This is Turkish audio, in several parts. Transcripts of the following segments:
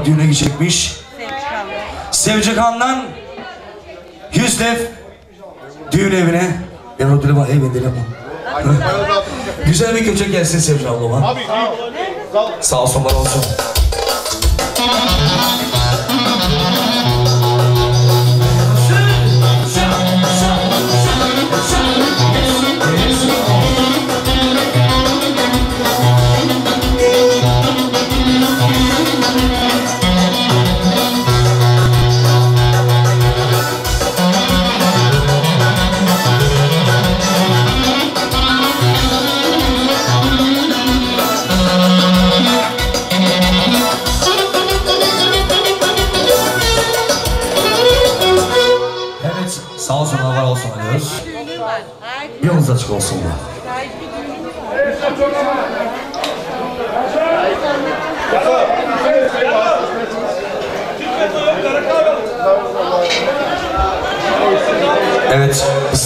Daha düğüne gidecekmiş. Sevcik Han'dan Yüzdef düğün evine. Erol Dilema evinde Dilema. Güzel bir köçek gelsin Sevcik ablama. Sağ olsun var olsun.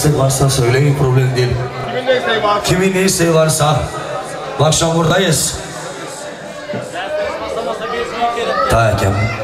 İstek varsa söyleyin problem değil. kimin ne isteği var? Kimin ne varsa bu akşam buradayız. Tamam. Haydi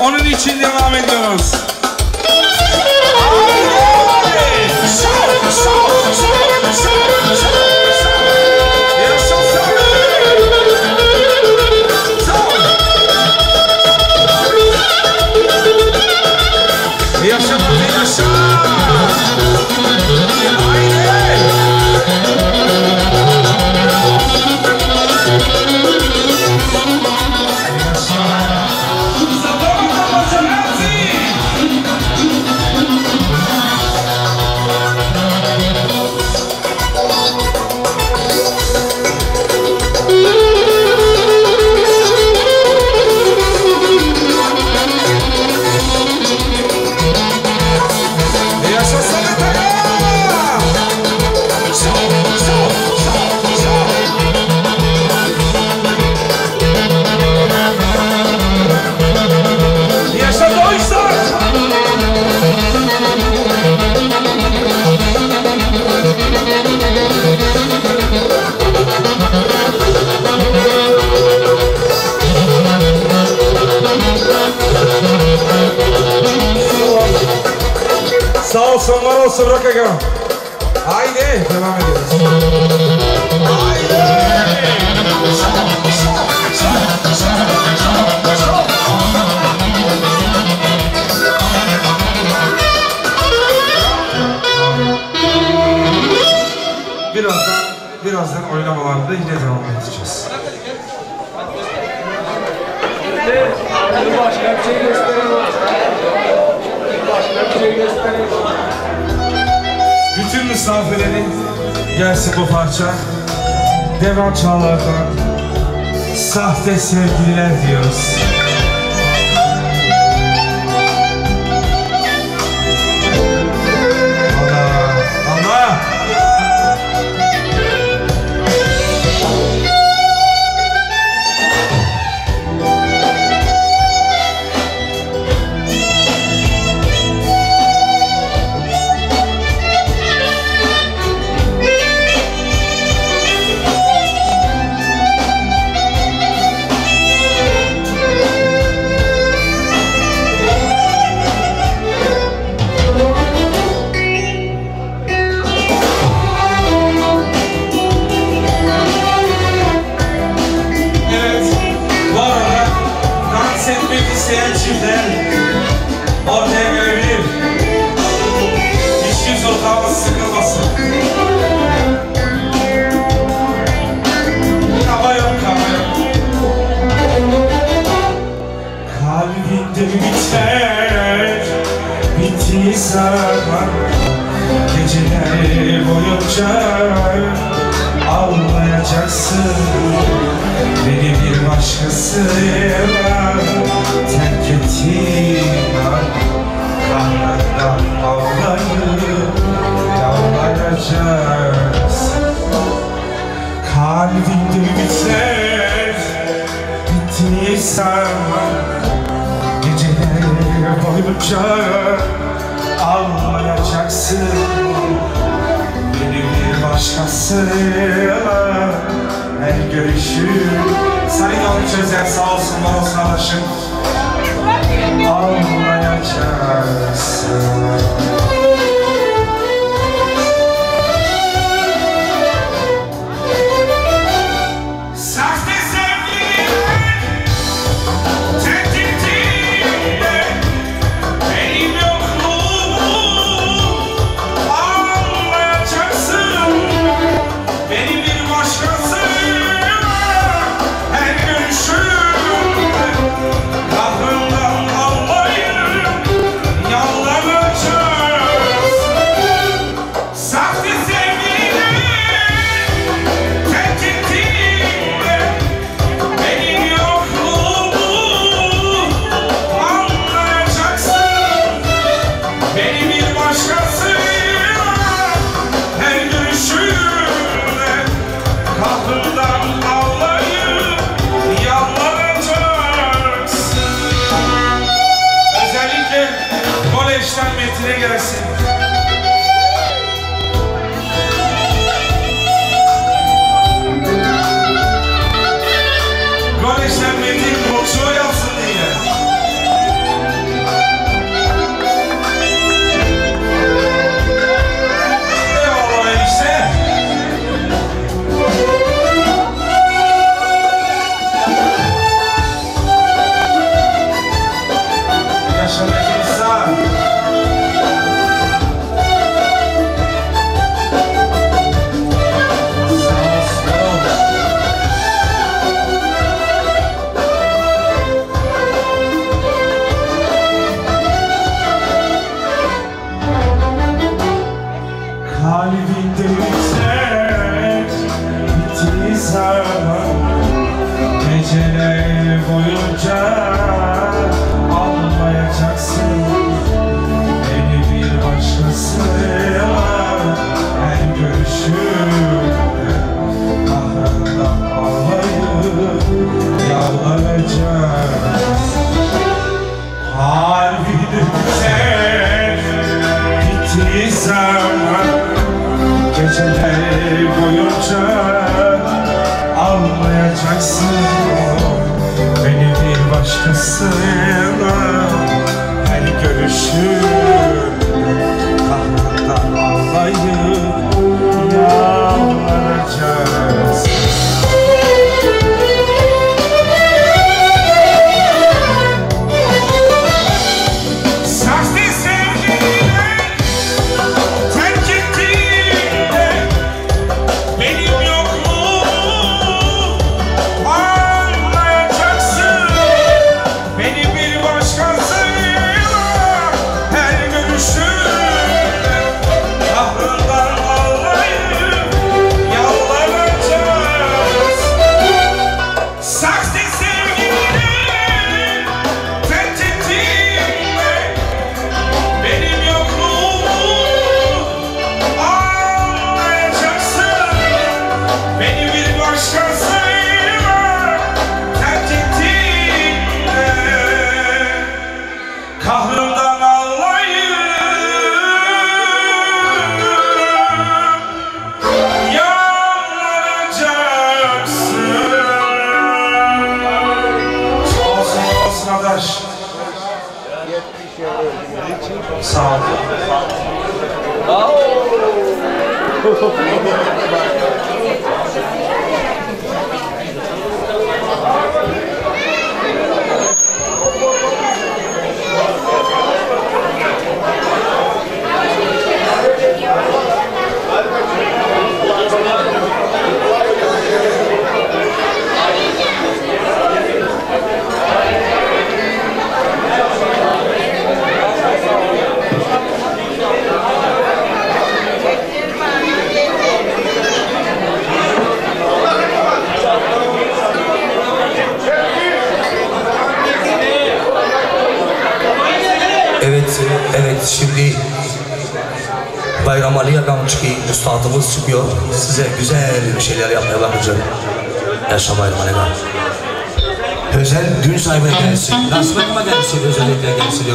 Onun için devam ediyoruz. Yaşasın! Olsun, var olsun rock again. Haydi devam ediyoruz. Birazdan, birazdan oynamalarda yine devam edeceğiz. Başka bir şey gösterelim. Başka bir şey gösterelim. Bütün misafirlerin gelsin bu parça. Devam Çağlar'dan sahte sevgililer diyoruz. Başkasıyla terk ettiğin an Kahrından ağlayıp yalvaracaksın Kalbinde biter, bittiği zaman Geceler boyunca ağlayacaksın Beni bir başkasıyla her görüşüm Yavru Çözer sağ olsun var olsun adaşım Ağlayacaksın Sahte Özel gün sahibine gelsin. Nasip etme gelsin, özellikle gelsin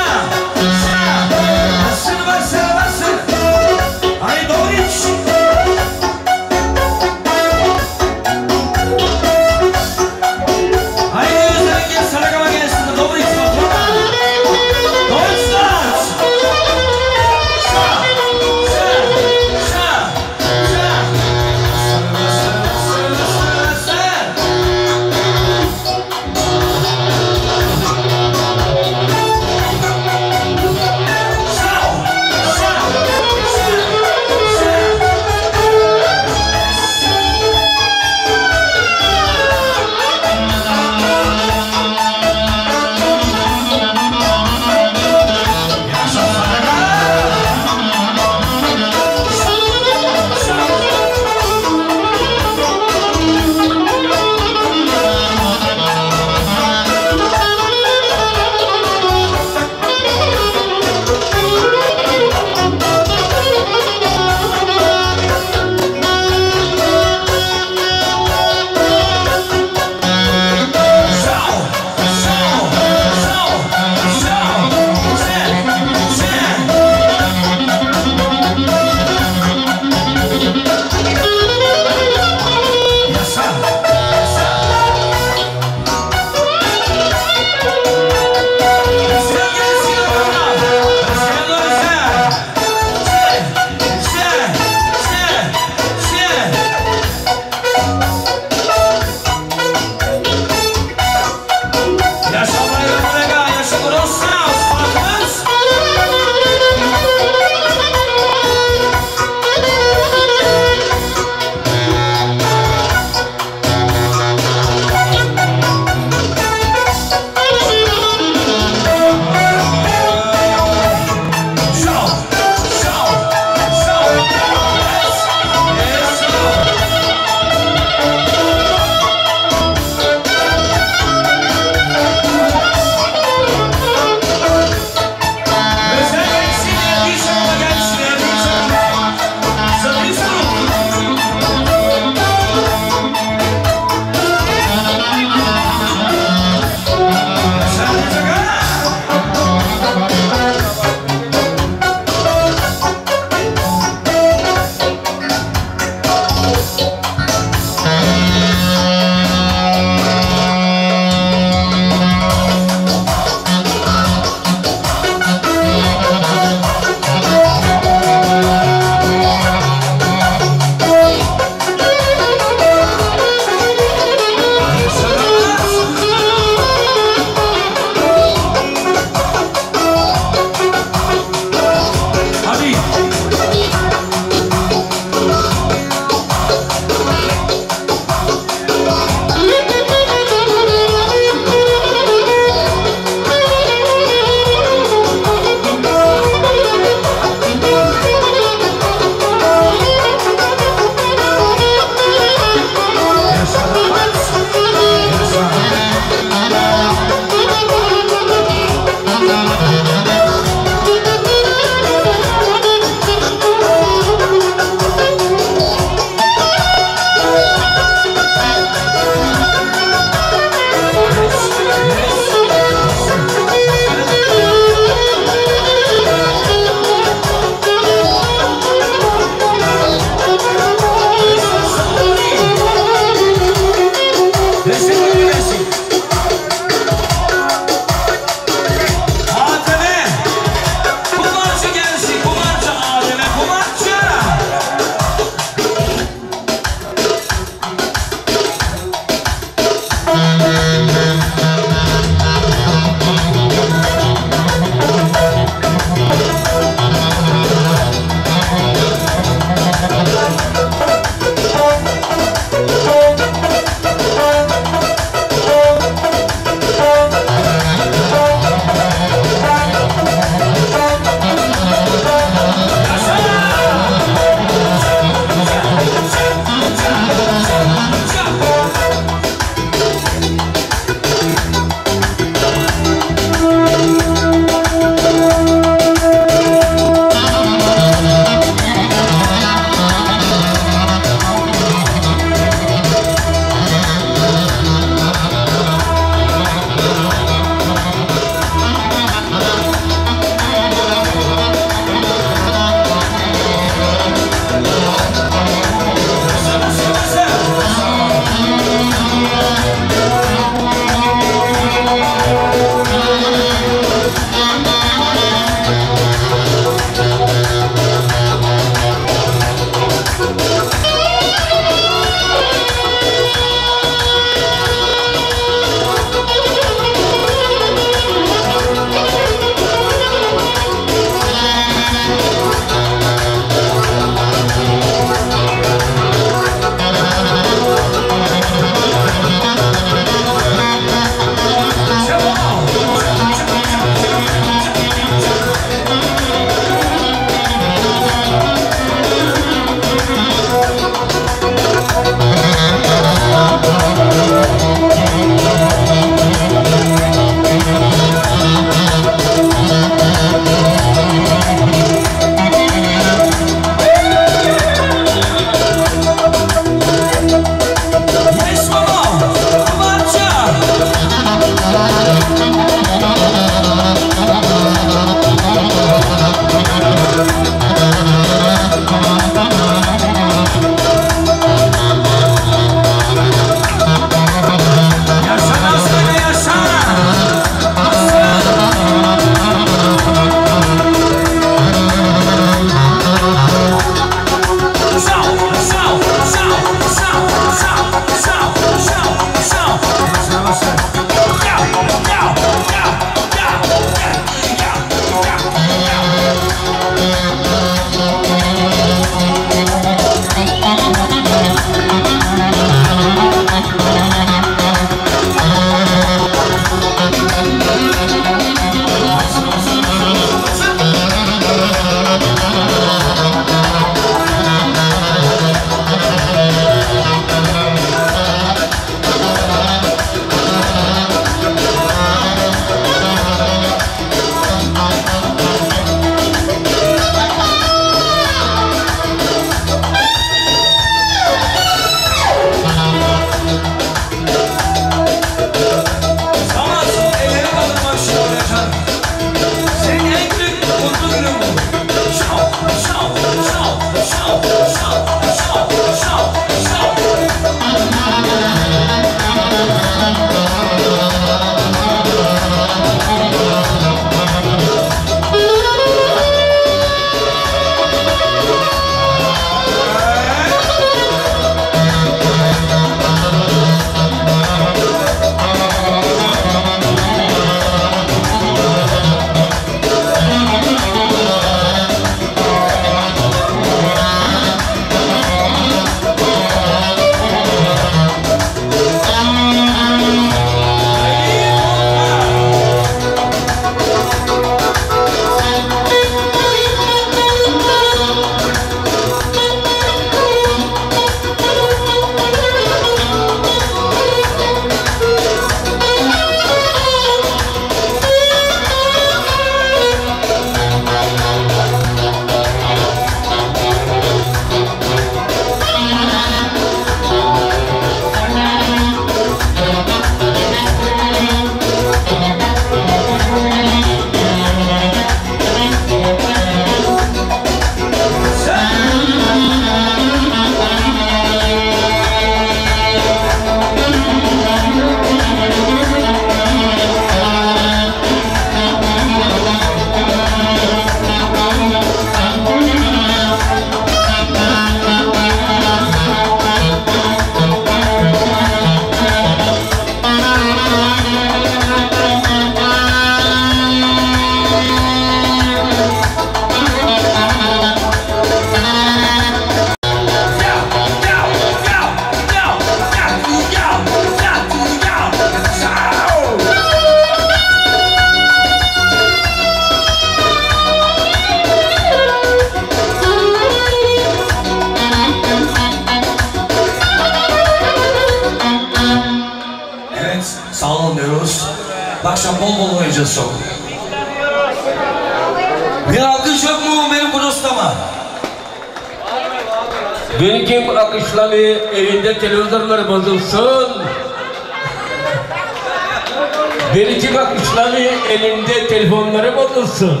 Beni kim akışlamıyor, elinde telefonları bozulsun.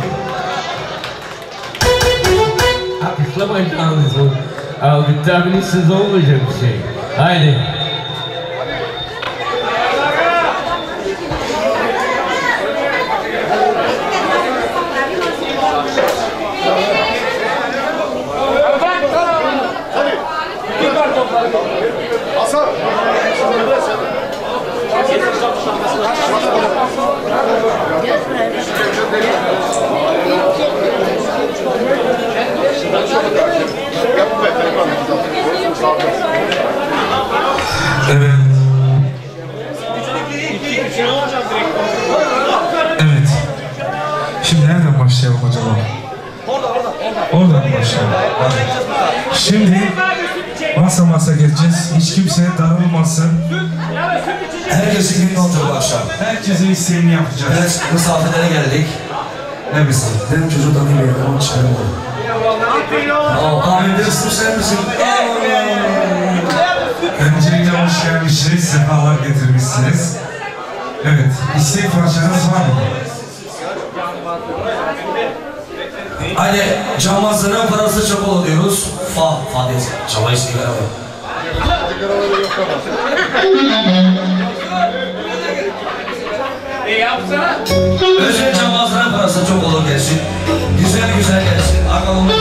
Akışlamayın anlasın. Abi tahminsiz olmayacak bir şey. Haydi. Evet. Evet. Şimdi nereden başlayalım acaba? Oradan başlayalım. Şimdi masa masa geçeceğiz. Hiç kimse darılmasın. Herkesin gününü otur bu akşam. Herkesin isteğini yapacağız. Evet, misafirlere geldik. Ne bizim? Benim çocuğu tanımıyorum, onun çıkarım Aa, abi bir ısır misin? Öncelikle hoş gelmişsiniz, sefalar getirmişsiniz. Evet, istek parçanız var mı? Hani camazların parası çok olur diyoruz. Fa, fa diye çabayı sigara var. Özel camazların parası çok olur gelsin. Güzel güzel gelsin. Akalımı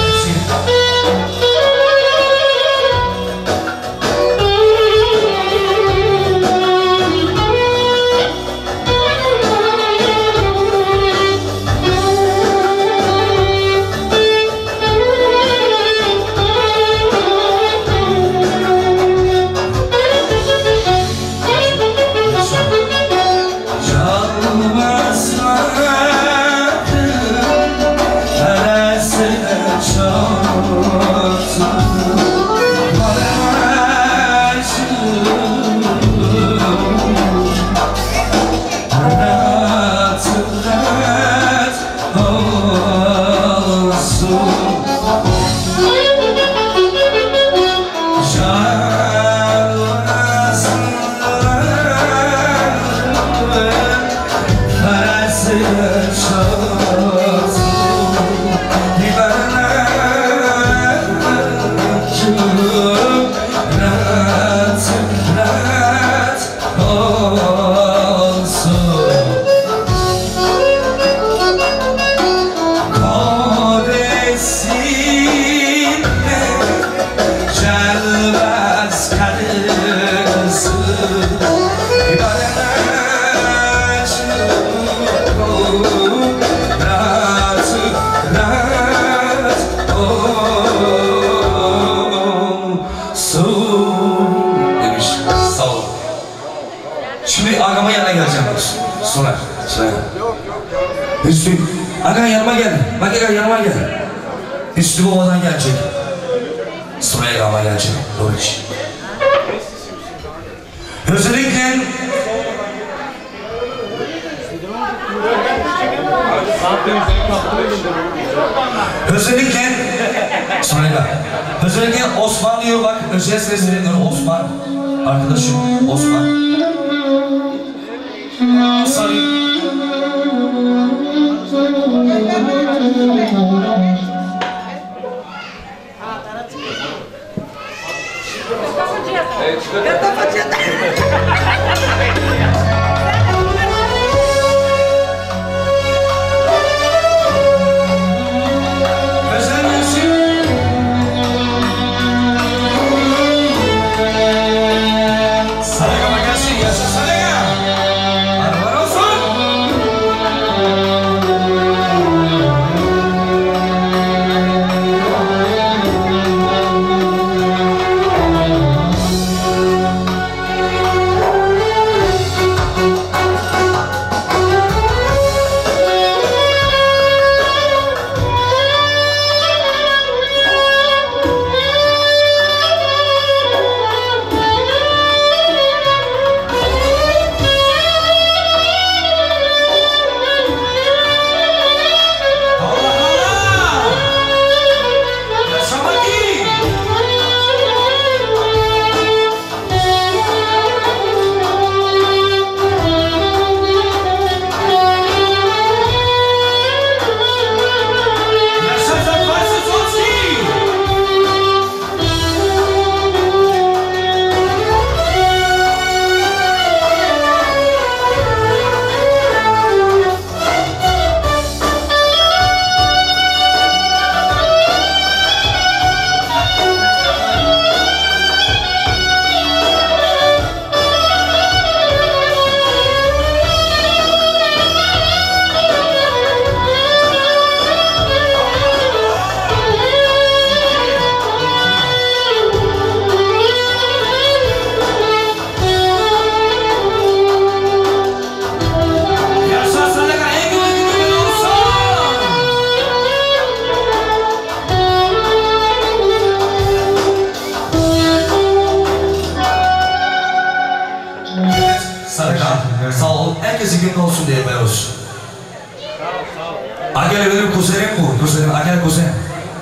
kuzenim bu. Kuzenim. Agel kuzen.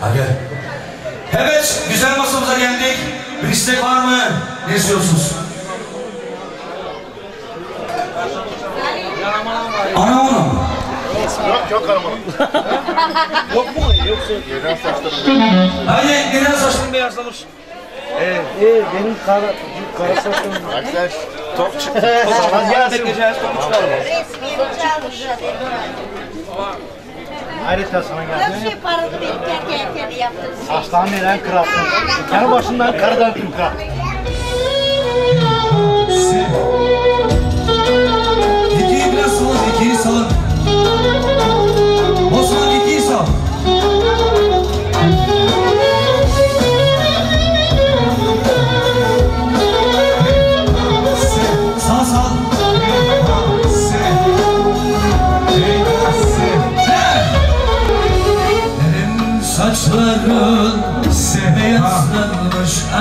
Agel. Evet. Güzel masamıza geldik. Bir istek var mı? Ne istiyorsunuz? Ana ona mı? Yok yok aramadım. yok mu? Yoksa. Neden saçlarım? Hadi neden saçın beyazlamış? Ee, benim kara, kara saçım. Arkadaş top çıktı. O zaman gelsin. Harita sana geldi. Her şey paralı bir erkek erkeği yaptım. Hastaneden kırattım. Yanı başından karadan tüm kırattım. İkiyi biraz salın, ikiyi salın.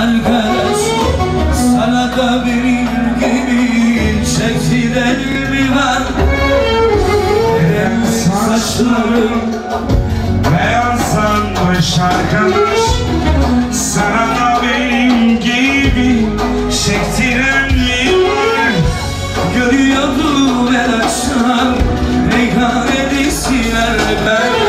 Arkadaş Sana da benim gibi çektiren mi var? Benim saçlarım Beyazlanmış arkadaş Sana da benim gibi Çektiren mi var? Görüyordum her akşam Meyhanedisiler ben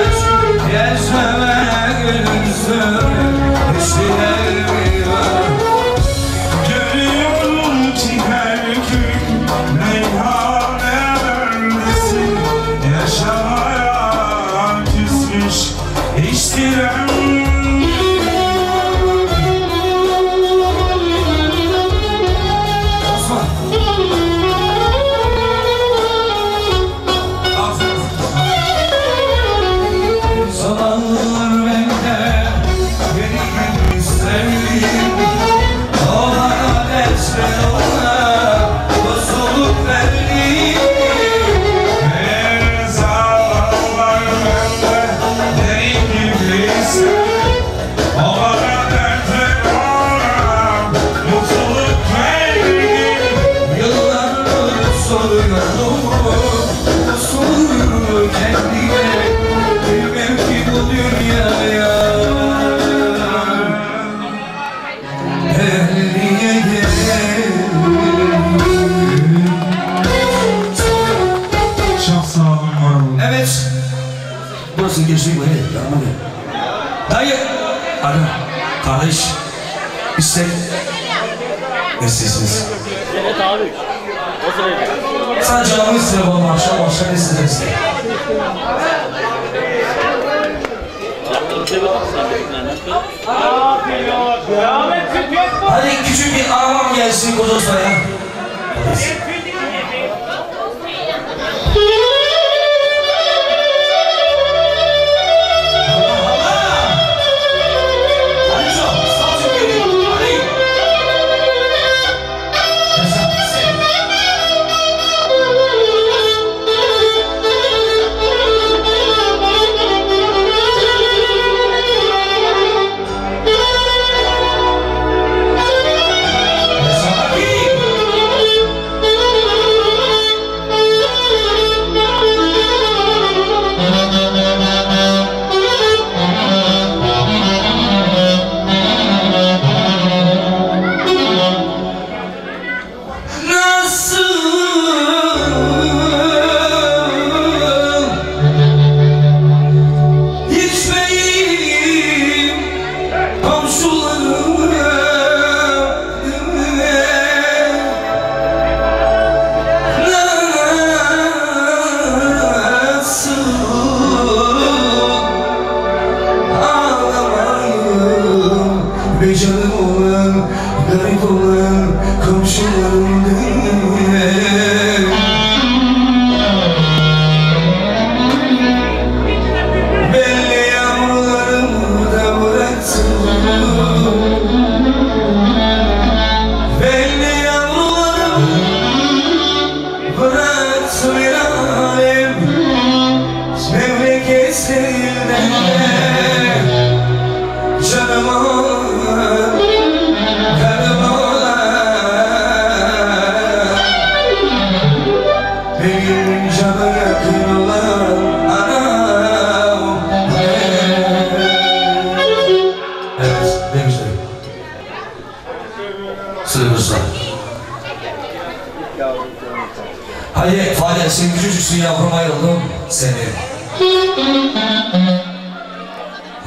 Hayır Fahri sen küçücüksün yavrum ayrıldım seni.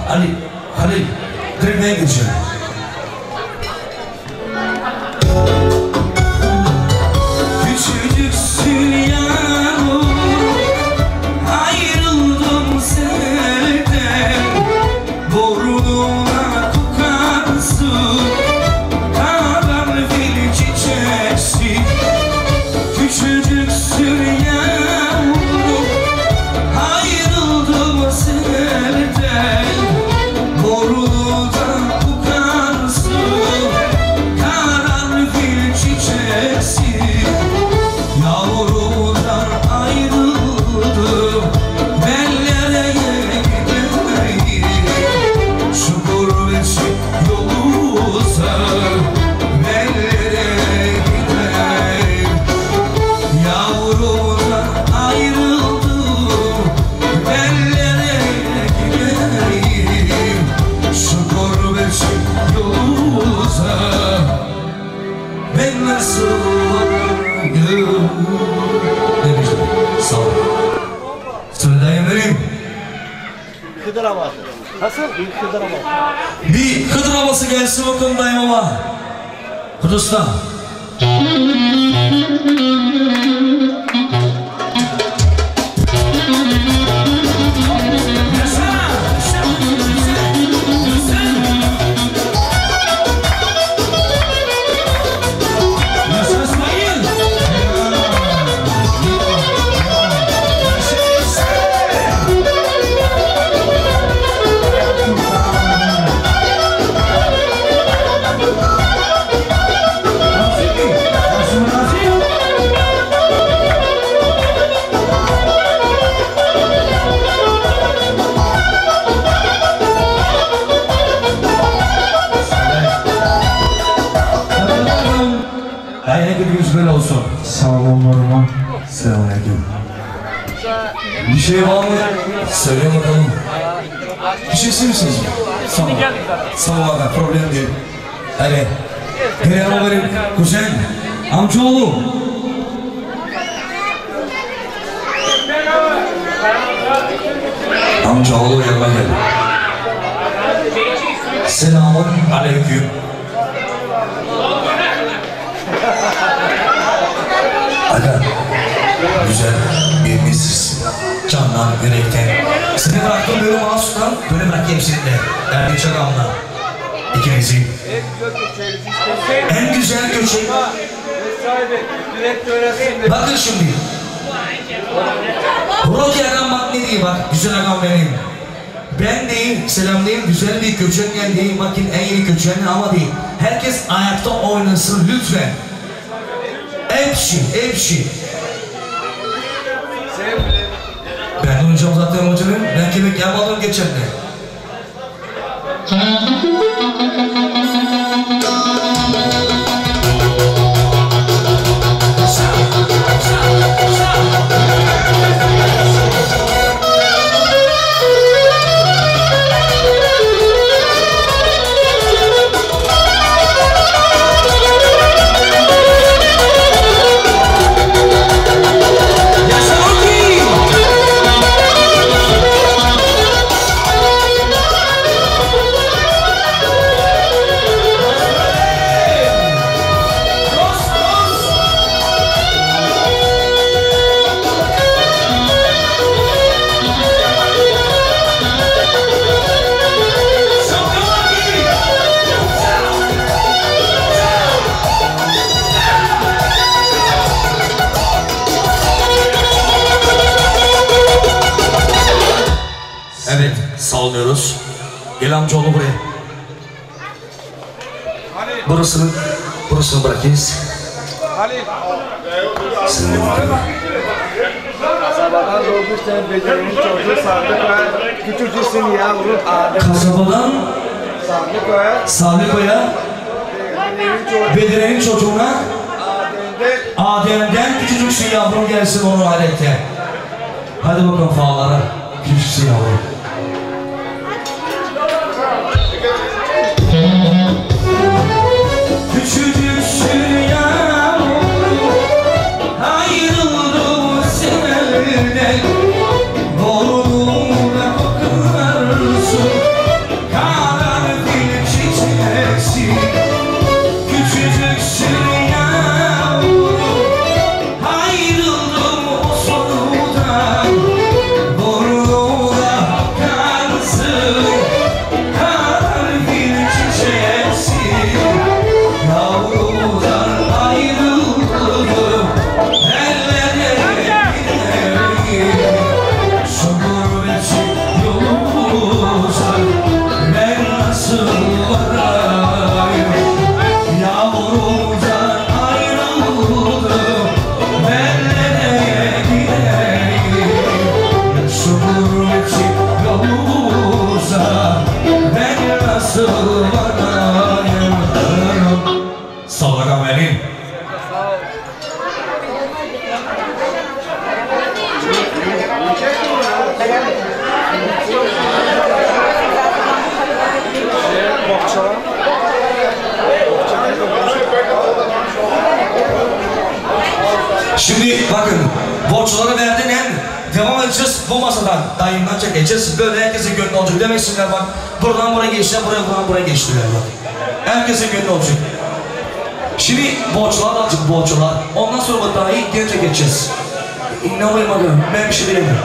Ali Halil direkt ben gideceğim Bir kıdır havası. Gelsin bakalım dayım ama. Kudüs'ten. Şey var mı? Söyle bakalım. Bir şey ister misiniz? Tamam. Tamam abi problem değil. Hadi. Gel ama benim kuzen. Amcaoğlu. Amcaoğlu yanıma gel. Selamun aleyküm. Aga, güzel bir misiniz. Candan, yürekten. Seni bıraktım böyle mahsustan, böyle seni de. Erdi Çakam'la. İkinizi. En güzel köşe. Bakın şimdi. Rocky agam bak ne diyeyim bak, güzel agam benim. Ben değil, selam değil, güzel bir köçengen değil, bakın en iyi köçengen ama değil. Herkes ayakta oynasın lütfen. Hepsi, hepsi. Oynayacağım zaten hocanın. Ben kemik yapmadım geçen de. göreceksinler bak. Buradan buraya geçtiler, buraya buradan buraya geçtiler bak. Herkesin gönlü olacak. Şimdi borçlar alacak borçlar. Ondan sonra da dahi gence geçeceğiz. İnanmayın bakın ben bir şey bilemiyorum.